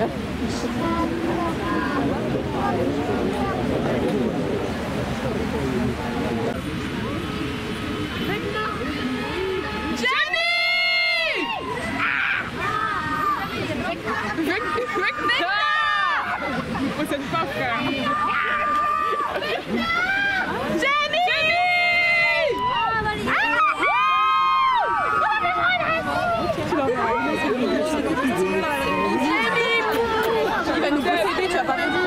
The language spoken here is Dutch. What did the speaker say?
Ja. Jenny! Rick, Rick, Rick, Rick. 大丈